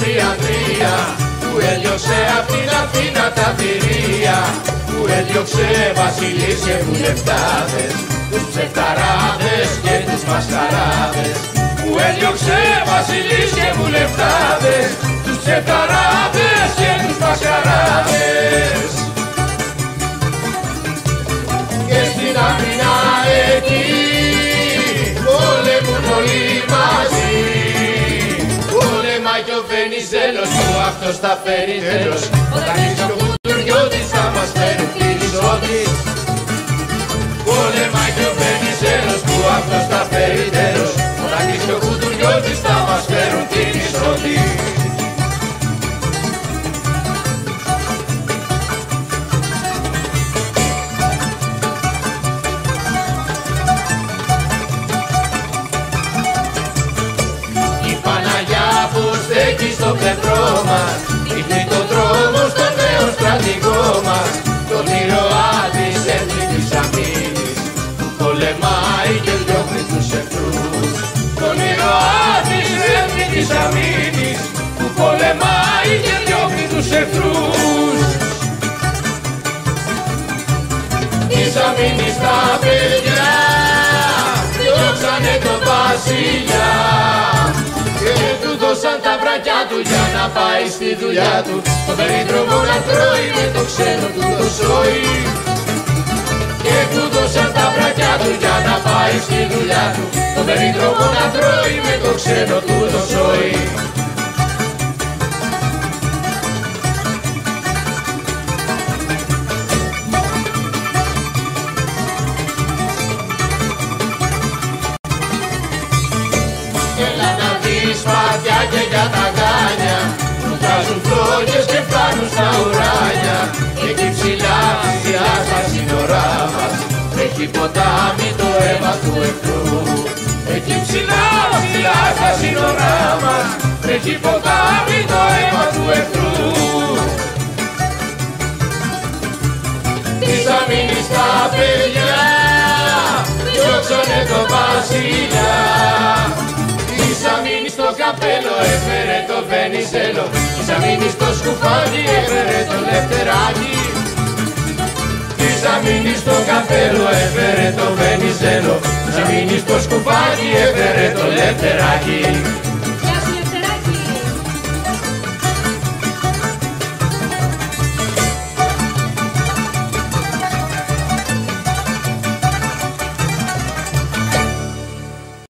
τριανδρία που έδιωξε απ' την Αθήνα τα θηρία που έδιωξε βασιλείς και βουλευτάδες τους ψευταράδες και τους μασκαράδες που έδιωξε βασιλείς και βουλευτάδες τους ψευταράδες και Πολεμά κι ο Βενιζέλος που αυτός θα φέρει τέλος. Όταν είσαι ο Κουτουριώτης θα μας φέρει πίσω της Πολεμά κι ο Βενιζέλος που αυτός θα φέρει τέλος. Όταν είσαι ο Κουτουριώτης θα μας φέρουν στο πλευρό μας Δείχνει τον δρόμο στο νέο στρατηγό μας. Τον ήρωά της εθνικής αμήνης Που πολεμάει και διώχνει τους εχθρούς. Τον ήρωά της εθνικής αμήνης Που πολεμάει και διώχνει τους εχθρούς. Της αμήνης τα παιδιά διώξανε τον βασιλιά. και του δώσαν τα βρακιά του για να πάει στη δουλειά του. Το περίτρομο να τρώει με το ξένο του το σόι. Και του δώσαν τα βρακιά του για να πάει στη δουλειά του. Το περίτρομο να τρώει με το ξένο του το σόι Έχει ποτάμι το αίμα του εχθρού. Εκεί ψηλά ψηλά στα σύνορά μας. Έχει ποτάμι το αίμα του εχθρού. Της αμήνης τα παιδιά διώξανε το βασιλιά. Της αμήνης το καπέλο έφερε το Βενιζέλο. Της αμήνης το σκουφάκι έφερε θέλω έφερε το βενιζέλο. Να μείνεις στο σκουφάκι έφερε το λευτεράκι